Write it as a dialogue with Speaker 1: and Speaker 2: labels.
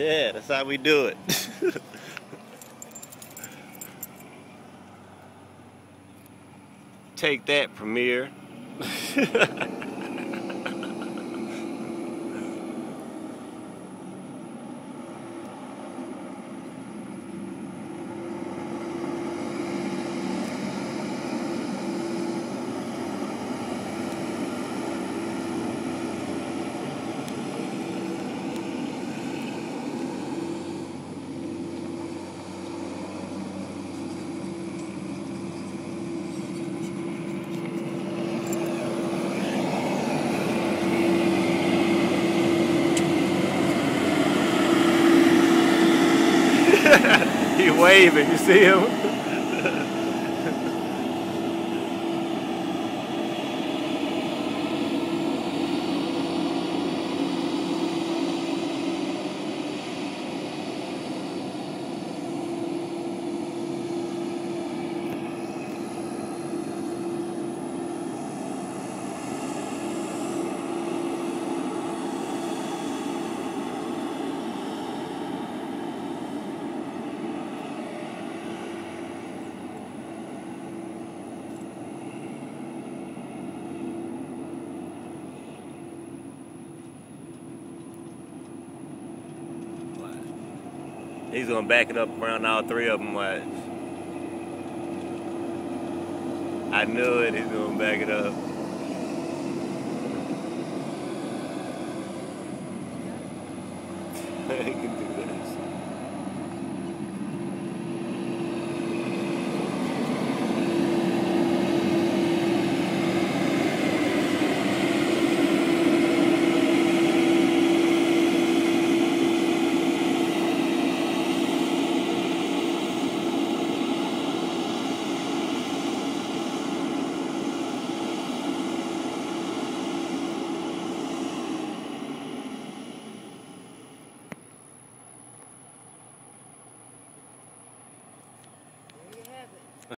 Speaker 1: Yeah, that's how we do it. Take that, Premiere. waving, you see him? He's gonna back it up around all three of them. Watch. I knew it. He's gonna back it up.